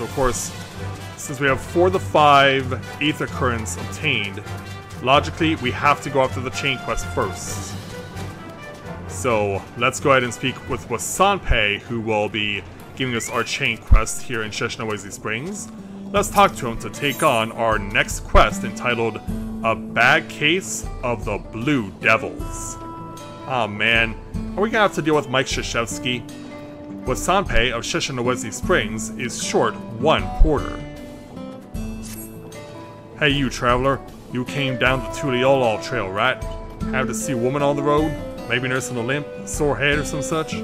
So of course, since we have four of the five Aether Currents obtained, logically we have to go after the chain quest first. So let's go ahead and speak with Wasanpe, who will be giving us our chain quest here in Sheshenewezi Springs. Let's talk to him to take on our next quest entitled A Bad Case of the Blue Devils. Oh man, are we gonna have to deal with Mike Krzyzewski? Wasanpe of Sheshenewezi Springs is short one quarter. Hey you traveler, you came down the Tuliyollal trail, right? Have to see a woman on the road? Maybe nursing a limp, sore head or some such?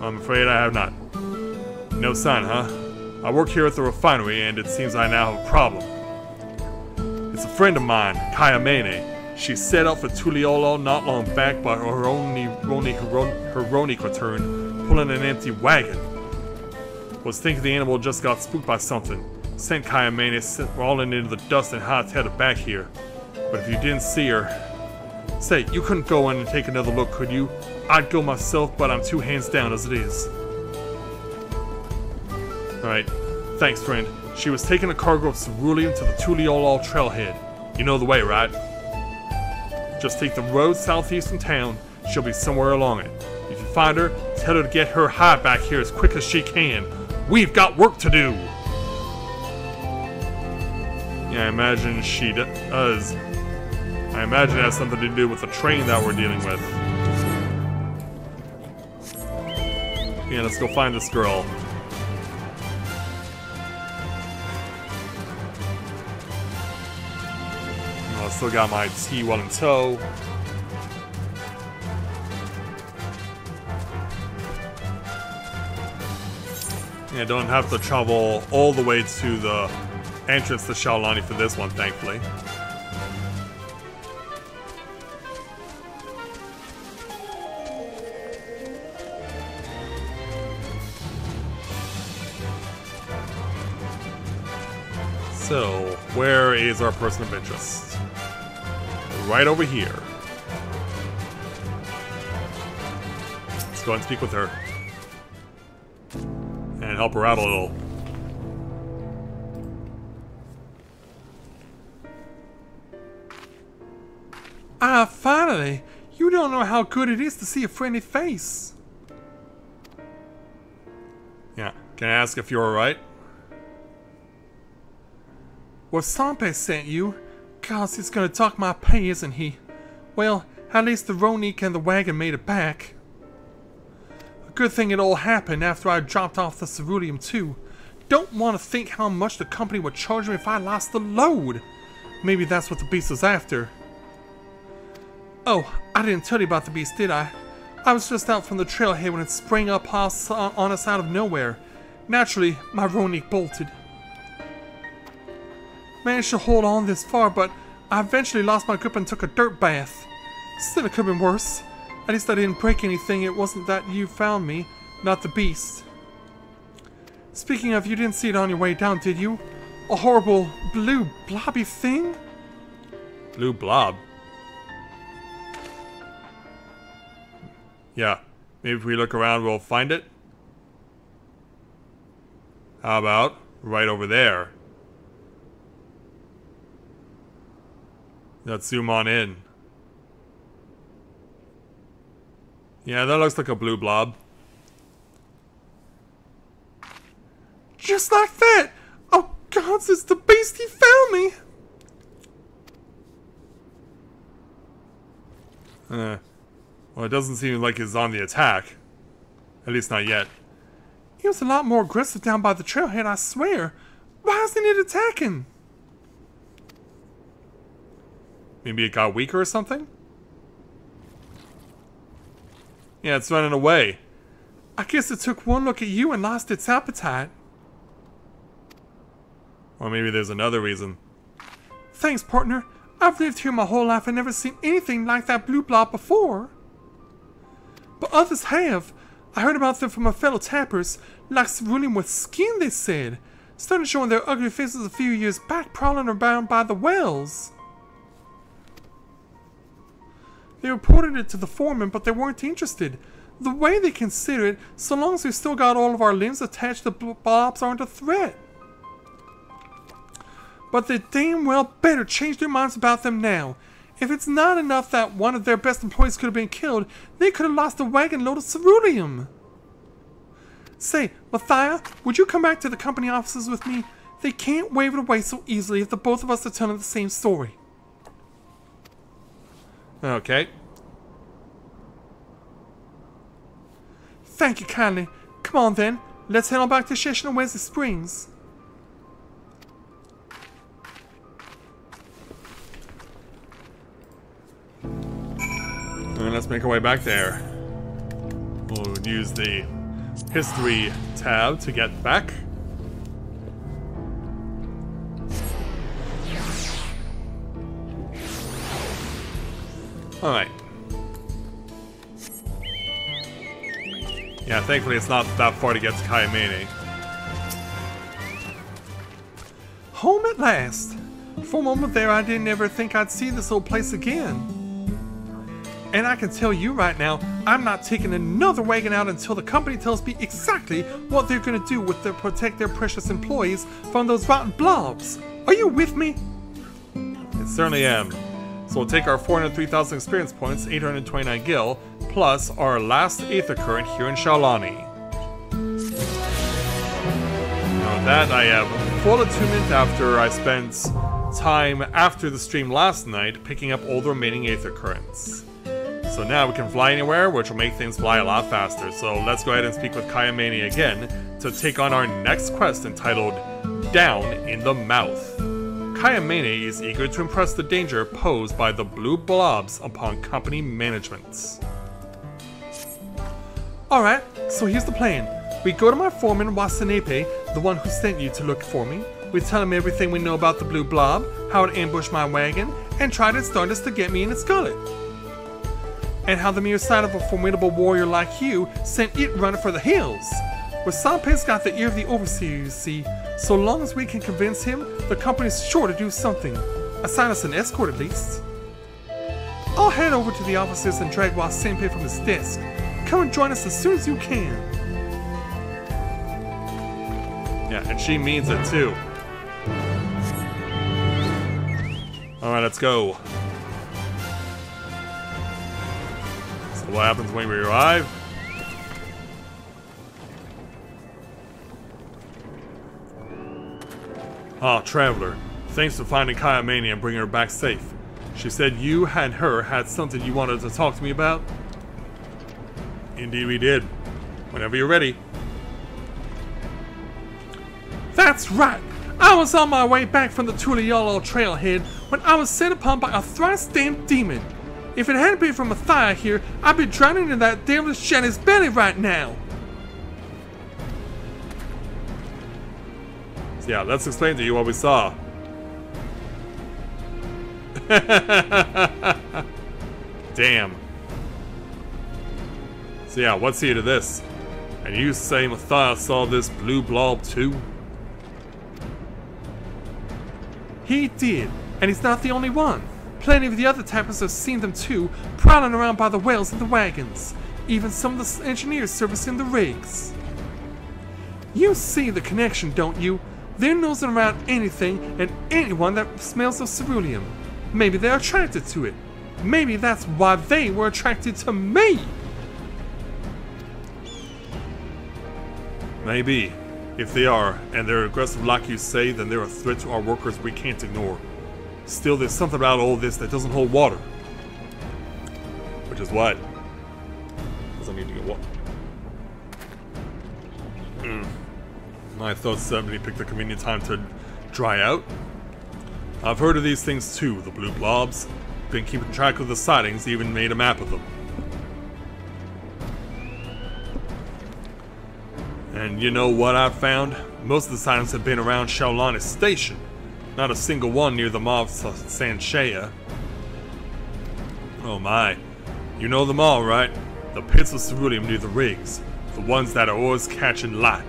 I'm afraid I have not. No sign, huh? I work here at the refinery and it seems I now have a problem. It's a friend of mine, Kayamene. She set out for Tuliyollal not long back but her only Roni Heronic returned, pulling an empty wagon. Was thinking the animal just got spooked by something. Sent Kayamene rolling into the dust and hot-headed back here. But if you didn't see her... Say, you couldn't go in and take another look, could you? I'd go myself, but I'm two hands down as it is. Alright. Thanks, friend. She was taking a cargo of ceruleum to the Tuliyollal trailhead. You know the way, right? Just take the road southeast from town. She'll be somewhere along it. Find her, tell her to get her hide back here as quick as she can. We've got work to do! Yeah, I imagine she does. I imagine it has something to do with the train that we're dealing with. Yeah, let's go find this girl. I still got my T1 in tow. Yeah, don't have to travel all the way to the entrance to Shaaloani for this one, thankfully. So, where is our person of interest? Right over here. Let's go and speak with her. And help her out a little. Ah, finally! You don't know how good it is to see a friendly face. Yeah, can I ask if you're alright? Well, Sampe sent you. Gosh, he's gonna talk my pay, isn't he? Well, at least the Rroneek and the wagon made it back. Good thing it all happened after I dropped off the ceruleum too. Don't want to think how much the company would charge me if I lost the load. Maybe that's what the beast was after. Oh, I didn't tell you about the beast, did I? I was just out from the trailhead when it sprang up uh, on us out of nowhere. Naturally, my Rroneek bolted. Managed to hold on this far, but I eventually lost my grip and took a dirt bath. Still, it could have been worse. At least I didn't break anything. It wasn't that you found me, not the beast. Speaking of, you didn't see it on your way down, did you? A horrible blue blobby thing? Blue blob? Yeah, maybe if we look around we'll find it. How about right over there? Let's zoom on in. Yeah, that looks like a blue blob. Just like that! Oh god, it's the beast he found me! Uh, well, it doesn't seem like he's on the attack. At least not yet. He was a lot more aggressive down by the trailhead, I swear. Why isn't it attacking? Maybe it got weaker or something? Yeah, it's running away. I guess it took one look at you and lost its appetite. Or maybe there's another reason. Thanks, partner. I've lived here my whole life and never seen anything like that blue blob before. But others have. I heard about them from my fellow tappers, like ceruleum with skin, they said. Started showing their ugly faces a few years back, prowling around by the wells. They reported it to the foreman, but they weren't interested. the way they consider it, so long as we've still got all of our limbs attached, the blobs aren't a threat. But they damn well better change their minds about them now. If it's not enough that one of their best employees could have been killed, they could have lost a wagon load of ceruleum. Say, Matthia, would you come back to the company offices with me? They can't wave it away so easily if the both of us are telling the same story. Okay. Thank you kindly. Come on then, let's head on back to Sheshenewezi Springs. And let's make our way back there. We'll use the history tab to get back. Alright. Yeah, thankfully it's not that far to get to Kayamene. Home at last! For a moment there, I didn't ever think I'd see this old place again. And I can tell you right now, I'm not taking another wagon out until the company tells me exactly what they're gonna do with to protect their precious employees from those rotten blobs. Are you with me? It certainly am. So we'll take our 403,000 experience points, 829 gil, plus our last Aether Current here in Shaaloani. Now that, I have full attunement after I spent time after the stream last night picking up all the remaining Aether Currents. So now we can fly anywhere, which will make things fly a lot faster. So let's go ahead and speak with Kayamene again to take on our next quest entitled Down in the Mouth. Kayamene is eager to impress the danger posed by the blue blobs upon company management. Alright, so here's the plan. We go to my foreman Wasanpe, the one who sent you to look for me. We tell him everything we know about the blue blob, how it ambushed my wagon, and tried its darndest to get me in its gullet. And how the mere sight of a formidable warrior like you sent it running for the hills. But Wasanpe's got the ear of the overseer, you see. So long as we can convince him, the company's sure to do something. Assign us an escort at least. I'll head over to the offices and drag Wasanpe from his desk. Come and join us as soon as you can. Yeah, and she means it too. Alright, let's go. So what happens when we arrive? Ah, Traveler. Thanks for finding Kayamene and bringing her back safe. She said you and her had something you wanted to talk to me about? Indeed we did. Whenever you're ready. That's right! I was on my way back from the Tuliyollal trailhead when I was set upon by a thrice-damned demon. If it hadn't been for Matthia here, I'd be drowning in that devilish Jenny's belly right now. Yeah, let's explain to you what we saw. Damn. So yeah, what's here to this? And you say Matthias saw this blue blob too? He did, and he's not the only one. Plenty of the other tappers have seen them too, prowling around by the wells and the wagons. Even some of the engineers servicing the rigs. You see the connection, don't you? They're nosing around anything and anyone that smells of ceruleum. Maybe they're attracted to it. Maybe that's why they were attracted to me. Maybe. If they are, and they're aggressive like you say, then they're a threat to our workers we can't ignore. Still, there's something about all this that doesn't hold water. Which is what? Doesn't need to. Mm. I thought somebody picked a convenient time to dry out. I've heard of these things too, the blue blobs. Been keeping track of the sightings, even made a map of them. And you know what I've found? Most of the sightings have been around Shaolani Station. Not a single one near the Maw of Sanshea. Oh my. You know them all, right? The pits of ceruleum near the rigs. The ones that are always catching light.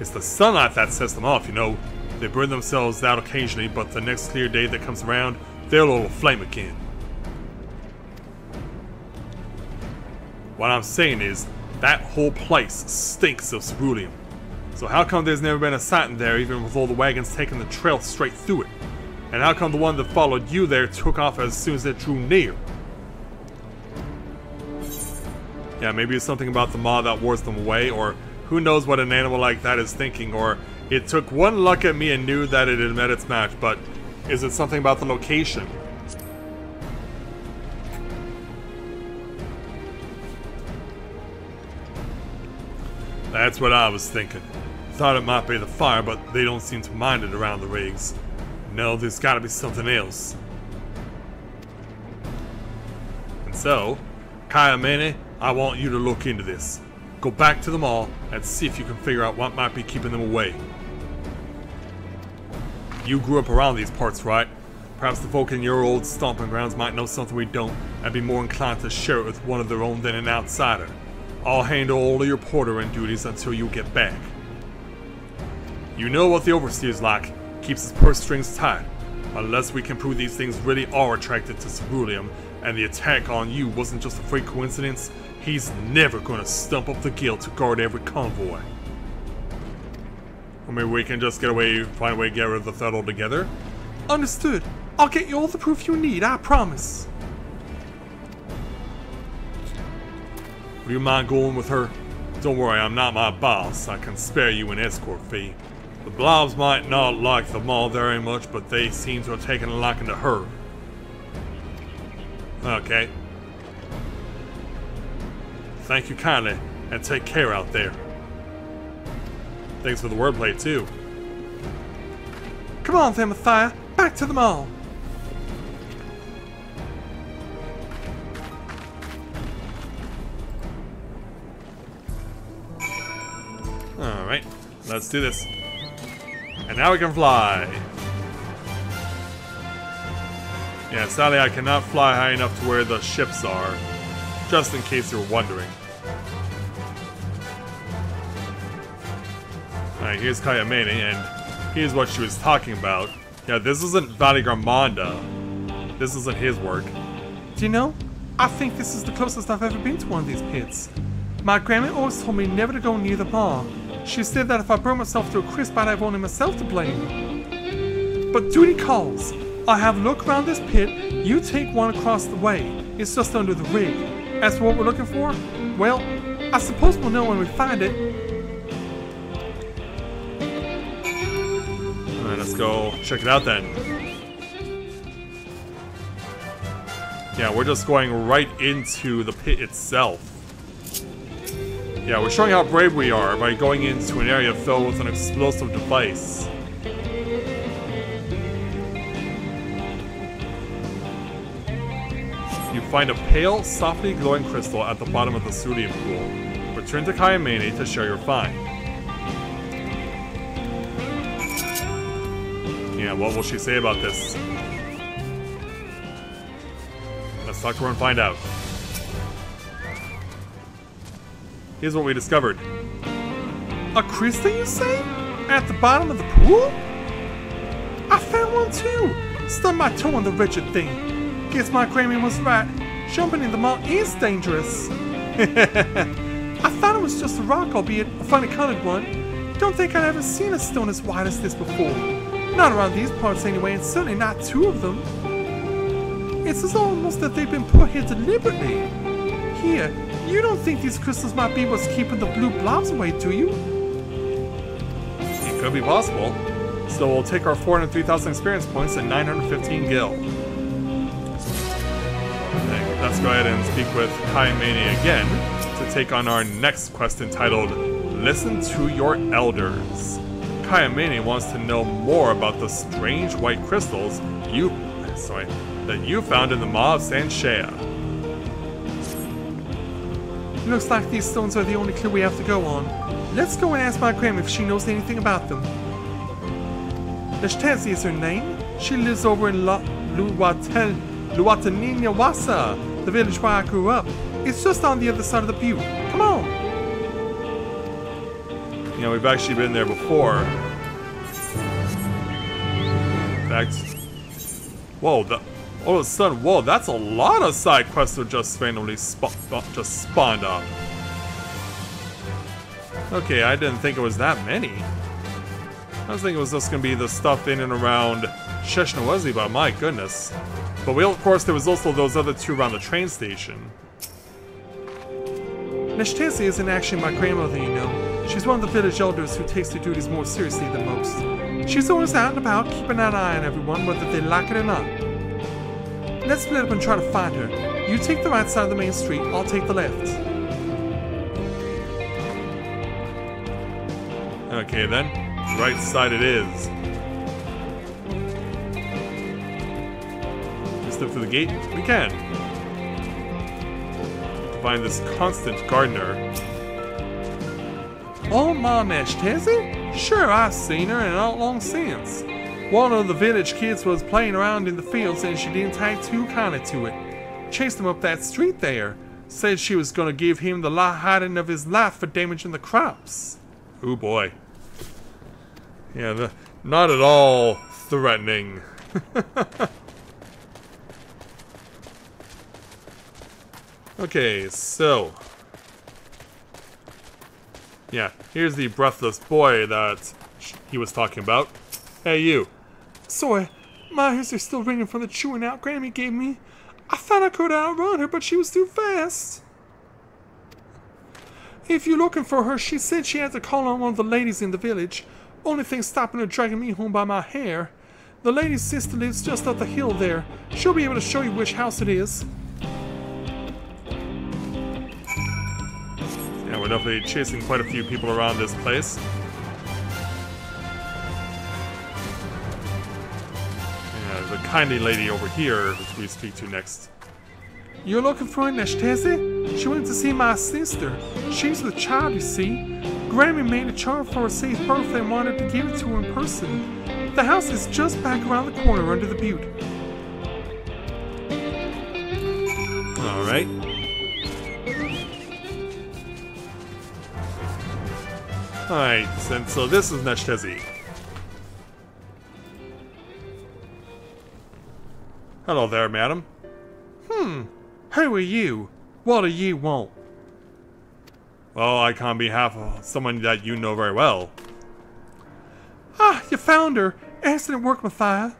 It's the sunlight that sets them off, you know. They burn themselves out occasionally, but the next clear day that comes around, they'll all flame again. What I'm saying is, that whole place stinks of ceruleum. So how come there's never been a sighting there even with all the wagons taking the trail straight through it? And how come the one that followed you there took off as soon as it drew near? Yeah, maybe it's something about the maw that wards them away, or who knows what an animal like that is thinking, or it took one look at me and knew that it had met its match, but is it something about the location? That's what I was thinking. Thought it might be the fire, but they don't seem to mind it around the rigs. No, there's gotta be something else. And so, Kayamene, I want you to look into this. Go back to the maw and see if you can figure out what might be keeping them away. You grew up around these parts, right? Perhaps the folk in your old stomping grounds might know something we don't and be more inclined to share it with one of their own than an outsider. I'll handle all of your portering duties until you get back. You know what the Overseer's like. Keeps his purse strings tight. Unless we can prove these things really are attracted to ceruleum, and the attack on you wasn't just a freak coincidence, he's never gonna stump up the gil to guard every convoy. Or maybe we can just get away, find a way to get rid of the threat altogether. Understood. I'll get you all the proof you need, I promise. Would you mind going with her? Don't worry, I'm not my boss. I can spare you an escort fee. The blobs might not like the maw very much, but they seem to have taken a liking to her. Okay. Thank you kindly, and take care out there. Thanks for the wordplay, too. Come on then, Matthia. Back to the maw! Alright, let's do this. And now we can fly. Yeah, sadly I cannot fly high enough to where the ships are. Just in case you're wondering. Alright, here's Kayamene, and here's what she was talking about. Yeah, this isn't Valigarmanda. This isn't his work. Do you know? I think this is the closest I've ever been to one of these pits. My grandma always told me never to go near the bar. She said that if I burned myself to a crisp, I'd have only myself to blame. But duty calls. I have a look around this pit. You take one across the way. It's just under the rig. As for what we're looking for, well, I suppose we'll know when we find it. Alright, let's go check it out then. Yeah, we're just going right into the pit itself. Yeah, we're showing how brave we are by going into an area filled with an explosive device. Find a pale, softly glowing crystal at the bottom of the ceruleum pool. Return to Kayamene to share your find. Yeah, what will she say about this? Let's talk to her and find out. Here's what we discovered. A crystal, you say? At the bottom of the pool? I found one too. Stubbed my toe on the wretched thing. Guess my Grammy was right. Jumping in the maw is dangerous. I thought it was just a rock, albeit a funny colored one. Don't think I'd ever seen a stone as wide as this before. Not around these parts anyway, and certainly not two of them. It's as almost that they've been put here deliberately. Here, you don't think these crystals might be what's keeping the blue blobs away, do you? It could be possible. So we'll take our 403,000 experience points and 915 gil. Let's go ahead and speak with Kayamene again to take on our next quest entitled Listen to Your Elders. Kayamene wants to know more about the strange white crystals you sorry that you found in the Maw of Sanshea. Looks like these stones are the only clue we have to go on. Let's go and ask my grandma if she knows anything about them. Nashtazi is her name. She lives over in La Luwatel Luwatanina Wasa, the village where I grew up. It's just on the other side of the butte. Come on. You know, we've actually been there before. In fact, whoa, the All of a sudden, whoa, that's a lot of side quests that just randomly spa just spawned up. Okay, I didn't think it was that many. I was thinking it was just gonna be the stuff in and around Sheshenewezi, but my goodness. But we, of course, there was also those other two around the train station. Neshtesi isn't actually my grandmother, you know. She's one of the village elders who takes their duties more seriously than most. She's always out and about, keeping an eye on everyone, whether they like it or not. Let's split up and try to find her. You take the right side of the main street, I'll take the left. Okay then, right side it is. Step through the gate? We can. To find this constant gardener. Oh, Ma Neshtesi? Sure, I've seen her and not long since. One of the village kids was playing around in the fields and she didn't take too kindly to it. Chased him up that street there. Said she was gonna give him the la hiding of his life for damaging the crops. Oh boy. Yeah, the, not at all threatening. okay, so. Yeah, here's the breathless boy that he was talking about. Hey, you. Sorry, uh, my ears are still ringing from the chewing out Grammy gave me. I thought I could outrun her, but she was too fast. If you're looking for her, she said she had to call on one of the ladies in the village. Only thing stopping her dragging me home by my hair. The lady's sister lives just up the hill there. She'll be able to show you which house it is. We're definitely chasing quite a few people around this place. Yeah, there's a kindly lady over here which we speak to next. You're looking for Neshtesi? She went to see my sister. She's the child, you see. Grammy made a charm for her safe birthday and wanted to give it to her in person. The house is just back around the corner under the butte. Alright, and so this is Neshtesi. Hello there, madam. Hmm. Who are you? What do you want? Well, I come on behalf of someone that you know very well. Ah, you found her. Excellent work, Matthia.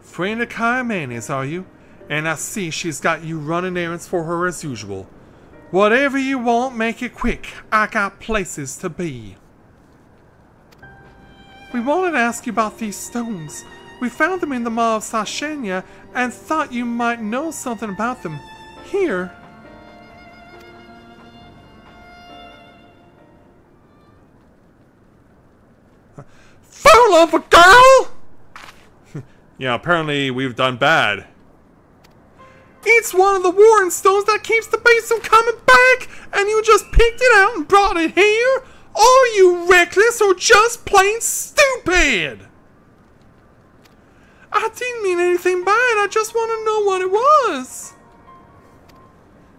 Friend of Kayamene's, are you? And I see she's got you running errands for her as usual. Whatever you want, make it quick. I got places to be. We wanted to ask you about these stones. We found them in the Maw of Sashenya and thought you might know something about them. Here. Fool of a girl! yeah, apparently we've done bad. It's one of the Warren stones that keeps the base from coming back, and you just picked it out and brought it here? Are you reckless or just plain stupid? I didn't mean anything bad, I just want to know what it was.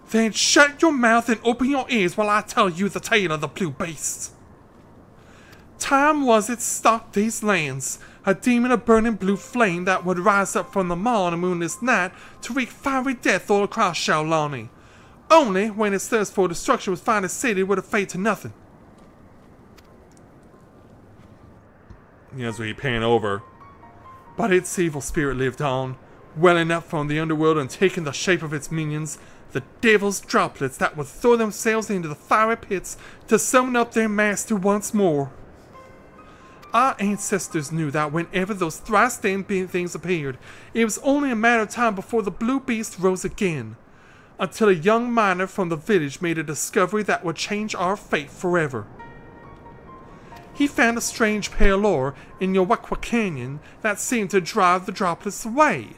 Then shut your mouth and open your ears while I tell you the tale of the blue beast. Time was it stalked these lands, a demon of burning blue flame that would rise up from the maw on a moonless night to wreak fiery death all across Shaaloani. Only when its thirst for destruction was finally sated would it fade to nothing. As we pan over. But its evil spirit lived on, welling up from the underworld and taking the shape of its minions, the devil's droplets that would throw themselves into the fiery pits to summon up their master once more. Our ancestors knew that whenever those thrice damned things appeared, it was only a matter of time before the blue beast rose again. Until a young miner from the village made a discovery that would change our fate forever. He found a strange pale ore in Yowakwa Canyon that seemed to drive the droplets away.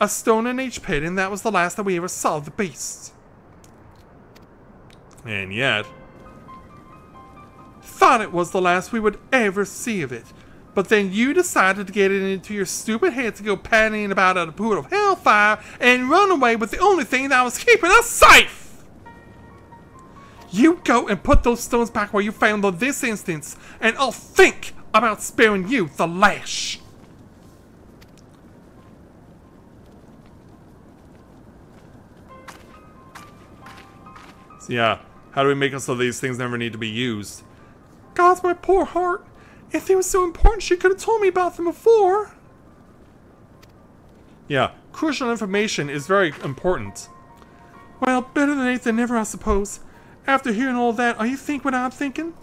A stone in each pit, and that was the last that we ever saw of the beast. And yet, thought it was the last we would ever see of it. But then you decided to get it into your stupid head to go paddling about at a pool of hellfire and run away with the only thing that was keeping us safe! You go and put those stones back where you found them this instance, and I'll think about sparing you the lash. So yeah, how do we make it so these things never need to be used? God's my poor heart. If they were so important, she could have told me about them before. Yeah, crucial information is very important. Well, better than late than never, I suppose. After hearing all that, are you think what I'm thinking?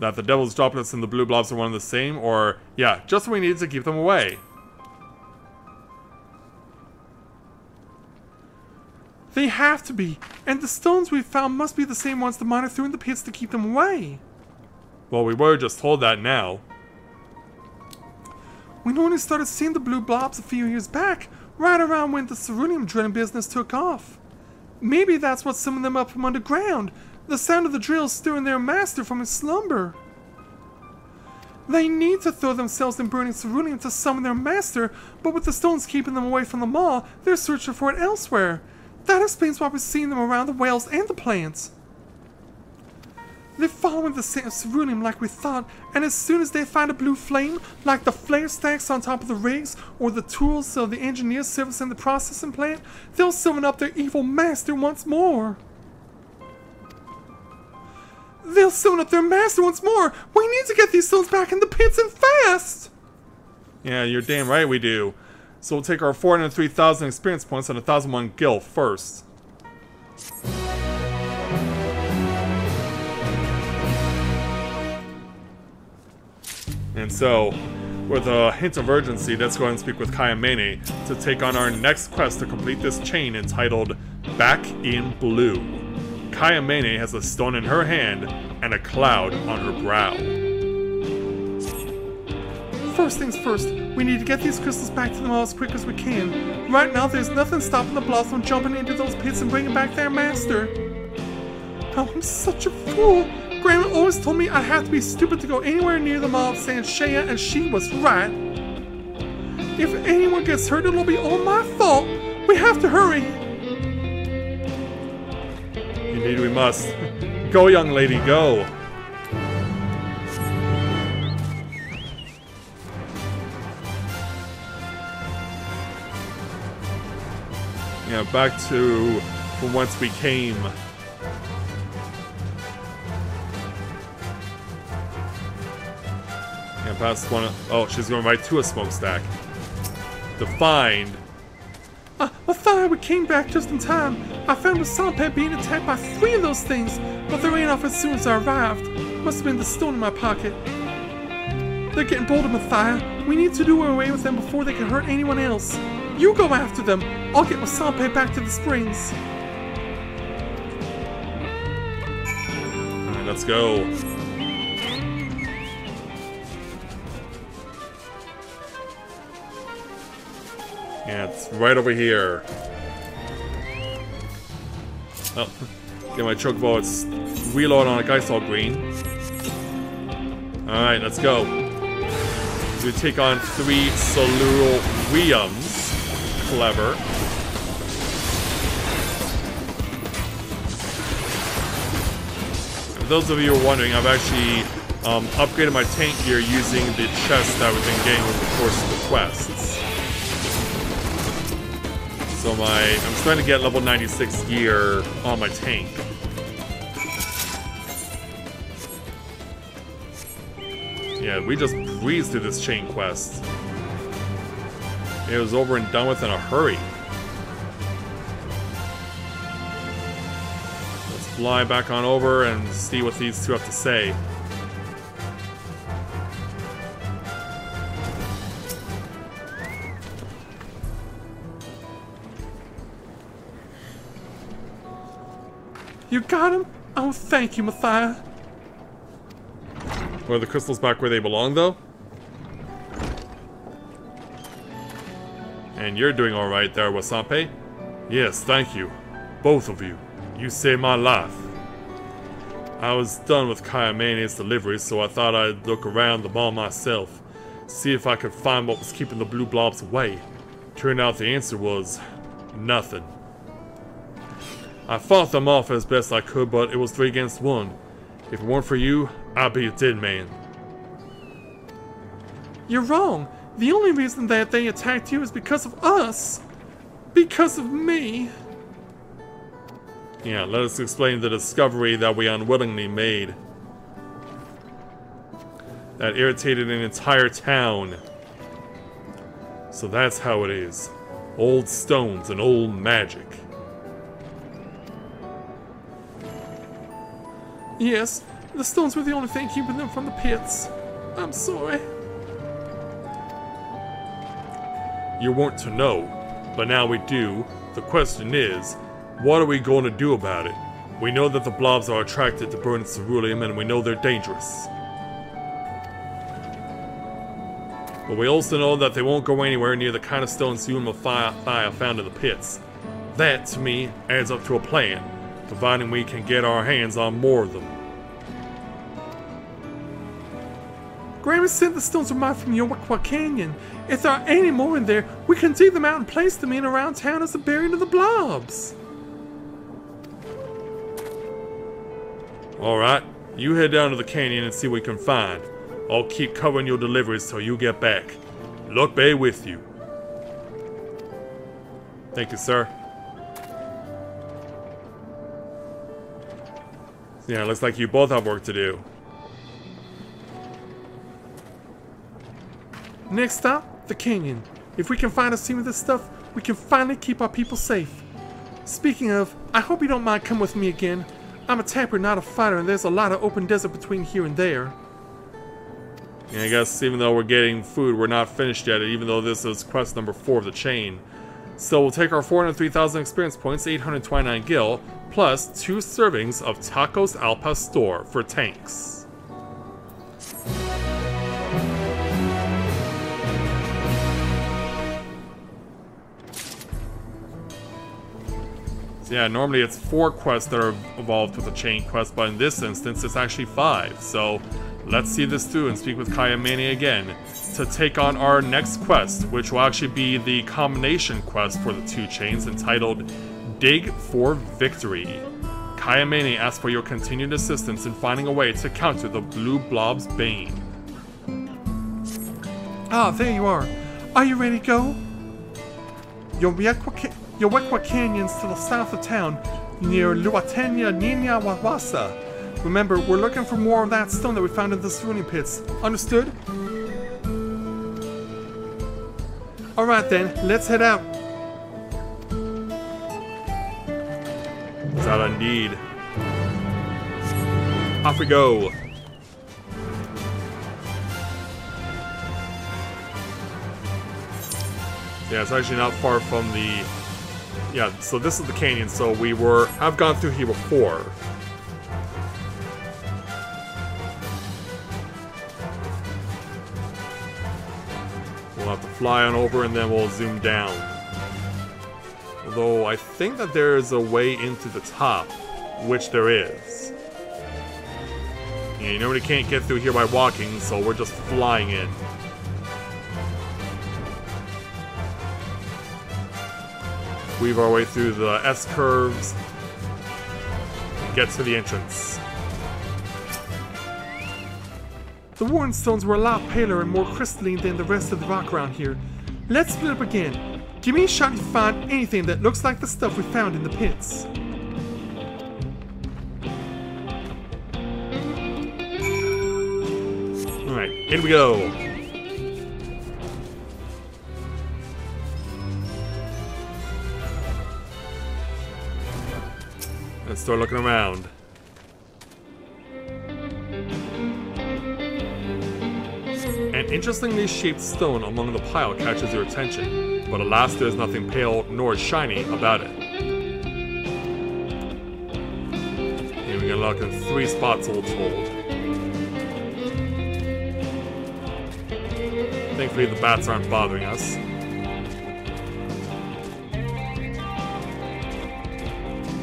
That the devil's droplets and the blue blobs are one and the same, or, yeah, just what we need to keep them away. They have to be, and the stones we found must be the same ones the miner threw in the pits to keep them away. Well, we were just told that now. We only started seeing the blue blobs a few years back, right around when the ceruleum drilling business took off. Maybe that's what summoned them up from underground, the sound of the drills stirring their master from his slumber. They need to throw themselves in burning ceruleum to summon their master, but with the stones keeping them away from the maw, they're searching for it elsewhere. That explains why we're seeing them around the whales and the plants. They're following the same ceruleum like we thought, and as soon as they find a blue flame, like the flare stacks on top of the rigs, or the tools of the engineers servicing the processing plant, they'll summon up their evil master once more. They'll summon up their master once more! We need to get these stones back in the pits and fast! Yeah, you're damn right we do. So we'll take our 403,000 experience points and 1,001 gil first. And so, with a hint of urgency, let's go ahead and speak with Kayamene to take on our next quest to complete this chain entitled Back in Blue. Kayamene has a stone in her hand and a cloud on her brow. First things first, we need to get these crystals back to the maw as quick as we can. Right now, there's nothing stopping the blobs from jumping into those pits and bringing back their master. Oh, I'm such a fool. Grandma always told me I'd have to be stupid to go anywhere near the Maw of Sanshea, and she was right. If anyone gets hurt, it'll be all my fault. We have to hurry. Indeed we must. Go, young lady, go. Yeah, back to from whence we came. Yeah, past one. Oh, she's going right to a smokestack. To find. Uh, I thought we came back just in time. I found the Sampan being attacked by three of those things, but they ran off as soon as I arrived. Must have been the stone in my pocket. They're getting bolder, Matthia. We need to do away with them before they can hurt anyone else. You go after them. I'll get my Sampan back to the springs. Alright, let's go. Yeah, it's right over here. Oh, get my chocobo. It's reload on a Geisel Green. Alright, let's go. We take on three Soluro Williams. Clever. For those of you who are wondering, I've actually um, upgraded my tank gear using the chest that we've been getting over the course of the quests. So my, I'm starting to get level 96 gear on my tank. Yeah, we just breezed through this chain quest. It was over and done with in a hurry. Fly back on over and see what these two have to say. You got him? Oh, thank you, Matthia. Were the crystals back where they belong, though? And you're doing alright there, Wasanpe? Yes, thank you. Both of you. You saved my life. I was done with Kayamene's delivery, so I thought I'd look around the maw myself, see if I could find what was keeping the blue blobs away. Turned out the answer was... nothing. I fought them off as best I could, but it was three against one. If it weren't for you, I'd be a dead man. You're wrong. The only reason that they attacked you is because of us. Because of me. Yeah, let us explain the discovery that we unwillingly made. That irritated an entire town. So that's how it is. Old stones and old magic. Yes, the stones were the only thing keeping them from the pits. I'm sorry. You weren't to know, but now we do. The question is, what are we going to do about it? We know that the blobs are attracted to burning ceruleum and we know they're dangerous. But we also know that they won't go anywhere near the kind of stones you and Matthia found in the pits. That, to me, adds up to a plan, providing we can get our hands on more of them. Grandma said the stones were mined from Yowakwak Canyon. If there are any more in there, we can dig them out and place them in around town as a burial of the blobs. Alright, you head down to the canyon and see what you can find. I'll keep covering your deliveries till you get back. Luck Bay with you. Thank you, sir. Yeah, looks like you both have work to do. Next stop, the canyon. If we can find a scene with this stuff, we can finally keep our people safe. Speaking of, I hope you don't mind coming with me again. I'm a tapper, not a fighter, and there's a lot of open desert between here and there. I guess even though we're getting food, we're not finished yet, even though this is quest number 4 of the chain. So we'll take our 403,000 experience points, 829 gil, plus 2 servings of Tacos al Pastor for tanks. So yeah, normally it's 4 quests that are involved with a chain quest, but in this instance it's actually 5, so let's see this through and speak with Kayamene again to take on our next quest, which will actually be the combination quest for the two chains entitled Dig for Victory. Kayamene asks for your continued assistance in finding a way to counter the Blue Blob's Bane. Ah, there you are. Are you ready to go? Yowekwa, Yowekwa Canyon's to the south of town, near Luatenya Nina Wawasa. Remember, we're looking for more of that stone that we found in the ceruleum pits. Understood? Alright then, let's head out. That indeed? Off we go! Yeah, it's actually not far from the... Yeah, so this is the canyon, so we were... I've gone through here before. We'll have to fly on over and then we'll zoom down. Although I think that there is a way into the top, which there is. Yeah, you normally can't get through here by walking, so we're just flying in. Weave our way through the S-curves, get to the entrance. The worn stones were a lot paler and more crystalline than the rest of the rock around here. Let's split up again. Give me a shot to find anything that looks like the stuff we found in the pits. Alright, in we go! Let's start looking around. An interestingly shaped stone among the pile catches your attention, but alas there's nothing pale nor shiny about it. And we can look in three spots all told. Thankfully the bats aren't bothering us.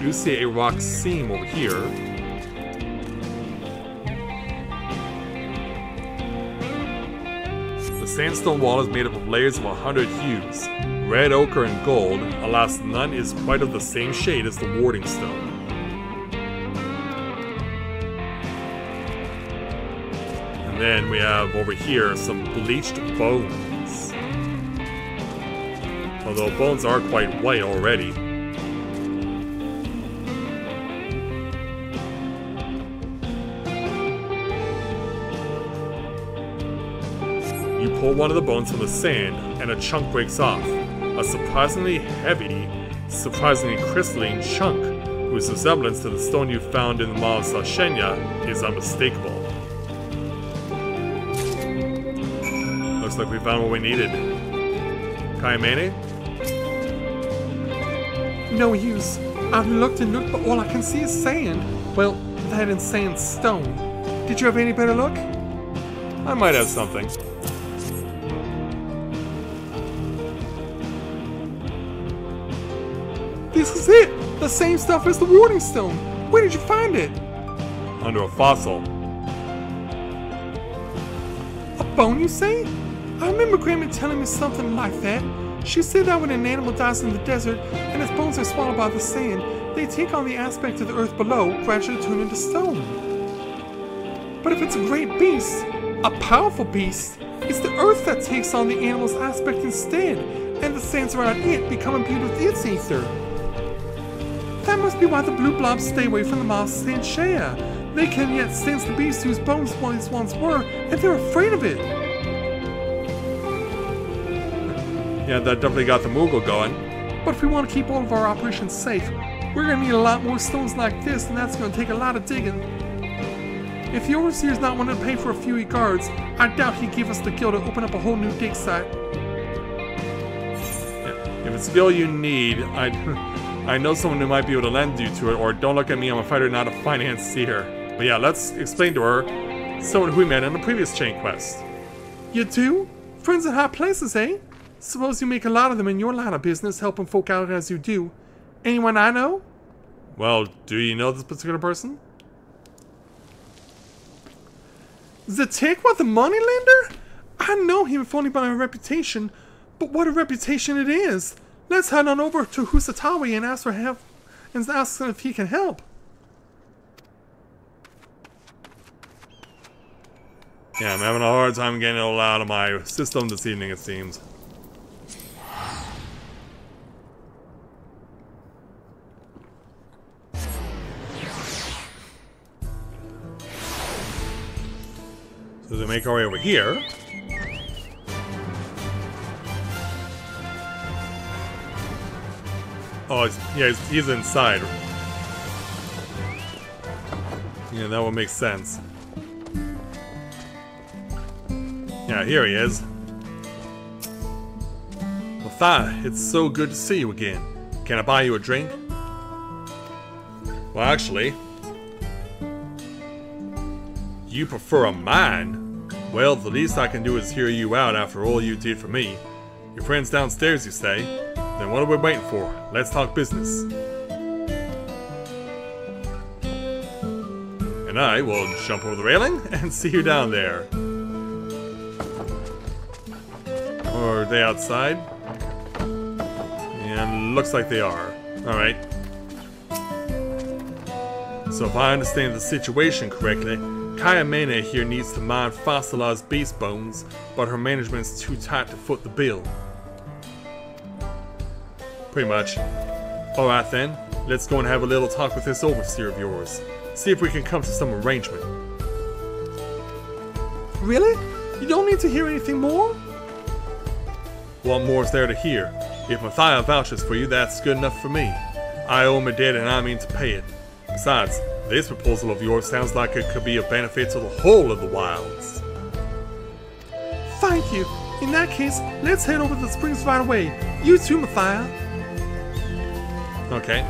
You see a rock seam over here. The sandstone wall is made up of layers of a hundred hues. Red, ochre, and gold. Alas, none is quite of the same shade as the warding stone. And then we have over here some bleached bones. Although bones are quite white already. Pull one of the bones from the sand, and a chunk breaks off. A surprisingly heavy, surprisingly crystalline chunk, whose resemblance to the stone you found in the Maw of Sanshea is unmistakable. Looks like we found what we needed. Kayamene? No use. I've looked and looked, but all I can see is sand. Well, that insane stone. Did you have any better luck? I might have something. The same stuff as the warding stone! Where did you find it? Under a fossil. A bone, you say? I remember Grandma telling me something like that. She said that when an animal dies in the desert and its bones are swallowed by the sand, they take on the aspect of the earth below, gradually turn into stone. But if it's a great beast, a powerful beast, it's the earth that takes on the animal's aspect instead, and the sands around it become imbued with its ether. That must be why the blue blobs stay away from the Maw of Sanshea. They can yet sense the beast whose bones these once were, and they're afraid of it. Yeah, that definitely got the Moogle going. But if we want to keep all of our operations safe, we're gonna need a lot more stones like this, and that's gonna take a lot of digging. If the Overseer's not wanting to pay for a few guards, I doubt he'd give us the gil to open up a whole new dig site. Yeah. If it's skill you need, I I know someone who might be able to lend you to it, or don't look at me, I'm a fighter, not a financier. But yeah, let's explain to her someone who we met in the previous chain quest. You do? Friends in high places, eh? Suppose you make a lot of them in your line of business, helping folk out as you do. Anyone I know? Well, do you know this particular person? The Tekwa, the moneylender? I know him if only by a reputation, but what a reputation it is! Let's head on over to Hhusatahwi and ask for help, and ask him if he can help. Yeah, I'm having a hard time getting it all out of my system this evening, it seems. So we make our way over here. Oh, yeah, he's, he's inside. Yeah, that would make sense. Yeah, here he is. Matthia, it's so good to see you again. Can I buy you a drink? Well, actually, you prefer a mine? Well, the least I can do is hear you out after all you did for me. Your friend's downstairs, you say? Then what are we waiting for? Let's talk business. And I will jump over the railing and see you down there. Or are they outside? And looks like they are. Alright. So if I understand the situation correctly, Kayamene here needs to mine fossilized beast bones, but her management's too tight to foot the bill. Pretty much. Alright then, let's go and have a little talk with this overseer of yours. See if we can come to some arrangement. Really? You don't need to hear anything more? What more is there to hear? If Matthia vouches for you, that's good enough for me. I owe him a debt and I mean to pay it. Besides, this proposal of yours sounds like it could be of benefit to the whole of the wilds. Thank you. In that case, let's head over to the springs right away. You too, Matthia. Okay.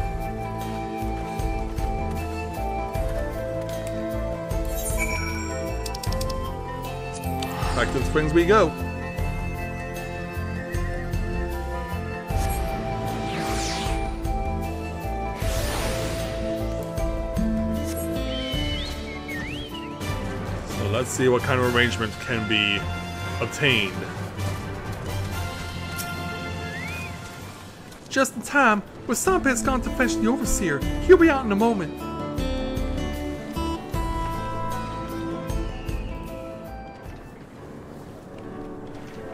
Back to the springs we go. So let's see what kind of arrangement can be obtained. Just in time, Wasanpe's gone to fetch the Overseer. He'll be out in a moment.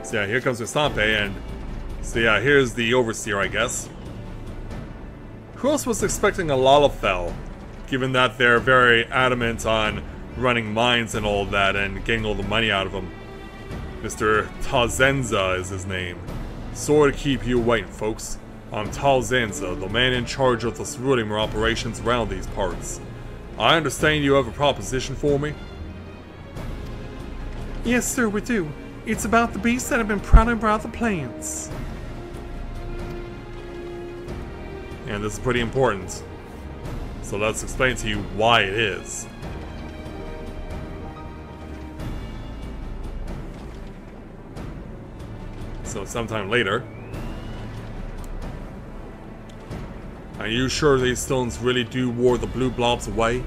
So yeah, here comes Estampe, eh, and so yeah, here's the Overseer, I guess. Who else was expecting a Lalafell, given that they're very adamant on running mines and all that and getting all the money out of them? Mr. Talzenza is his name. To keep you waiting, folks. I'm Talzenza, the man in charge of the ceruleum operations around these parts. I understand you have a proposition for me? Yes, sir, we do. It's about the beasts that have been prowling around the plants. And this is pretty important. So let's explain to you why it is. So sometime later. Are you sure these stones really do ward the blue blobs away?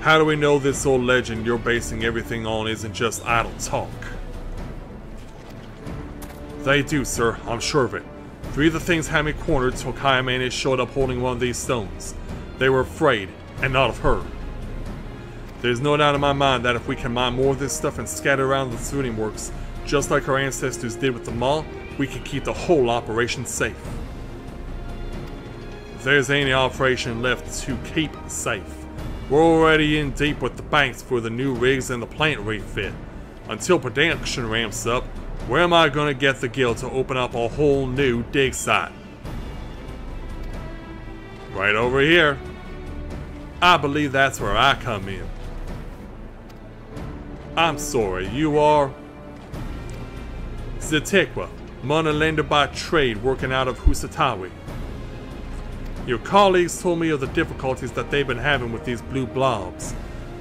How do we know this old legend you're basing everything on isn't just idle talk? They do, sir. I'm sure of it. Three of the things had me cornered till Kayamene showed up holding one of these stones. They were afraid, and not of her. There's no doubt in my mind that if we can mine more of this stuff and scatter around the ceruleum works, just like our ancestors did with the Maw, we can keep the whole operation safe. There's any operation left to keep safe, we're already in deep with the banks for the new rigs and the plant refit. Until production ramps up, where am I going to get the gil to open up a whole new dig site? Right over here. I believe that's where I come in. I'm sorry, you are... Zatekwa, money by trade working out of Hhusatahwi. Your colleagues told me of the difficulties that they've been having with these blue blobs.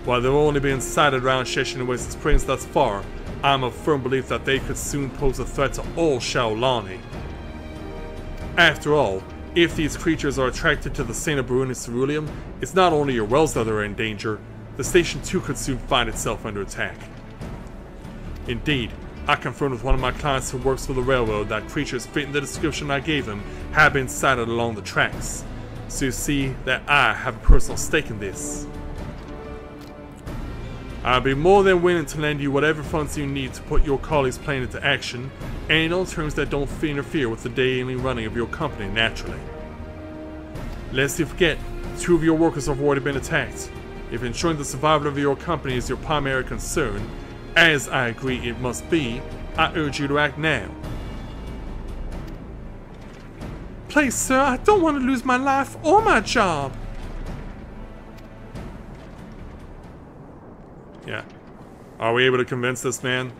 While they've only been sighted around Sheshenewezi Springs thus far, I'm of firm belief that they could soon pose a threat to all Shaaloani. After all, if these creatures are attracted to the Saint Bruni ceruleum, it's not only your wells that are in danger, the station too could soon find itself under attack. Indeed, I confirmed with one of my clients who works for the railroad that creatures fitting the description I gave him have been sighted along the tracks. So you see that I have a personal stake in this. I'll be more than willing to lend you whatever funds you need to put your colleagues' plan into action, and on terms that don't interfere with the daily running of your company naturally. Lest you forget, two of your workers have already been attacked. If ensuring the survival of your company is your primary concern, as I agree it must be, I urge you to act now. Please, sir, I don't want to lose my life or my job. Yeah. Are we able to convince this man?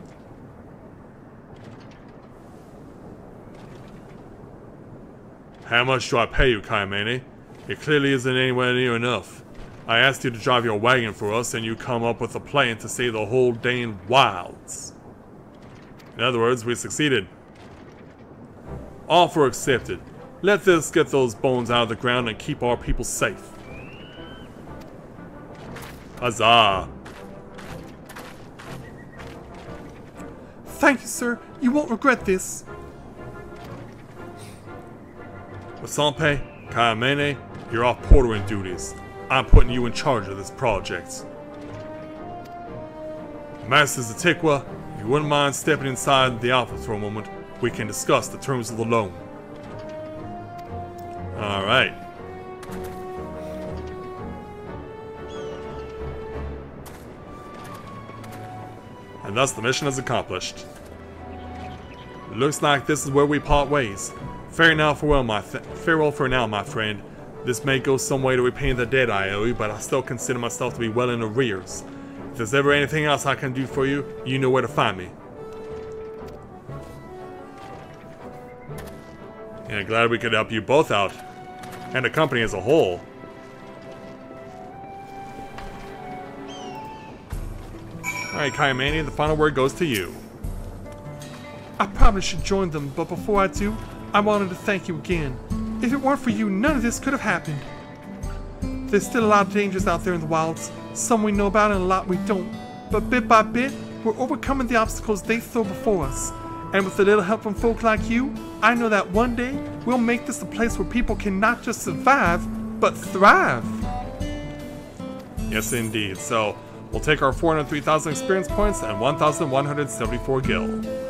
How much do I pay you, Kayamene? It clearly isn't anywhere near enough. I asked you to drive your wagon for us, and you come up with a plan to save the whole dang wilds. In other words, we succeeded. Offer accepted. Let us get those bones out of the ground and keep our people safe. Huzzah! Thank you, sir. You won't regret this. Wasanpe, Kayamene, you're off portering duties. I'm putting you in charge of this project. Masters of Tikwa, if you wouldn't mind stepping inside the office for a moment, we can discuss the terms of the loan. Alright. And thus the mission is accomplished. Looks like this is where we part ways. Farewell for well, my farewell for now, my friend. This may go some way to repaying the debt I owe you, but I still consider myself to be well in arrears. If there's ever anything else I can do for you, you know where to find me. And glad we could help you both out. And the company as a whole. Alright, Kayamene, the final word goes to you. I probably should join them, but before I do, I wanted to thank you again. If it weren't for you, none of this could have happened. There's still a lot of dangers out there in the wilds, some we know about and a lot we don't. But bit by bit, we're overcoming the obstacles they throw before us. And with a little help from folk like you, I know that one day we'll make this a place where people can not just survive, but thrive. Yes, indeed. So, we'll take our 403,000 experience points and 1,174 gil.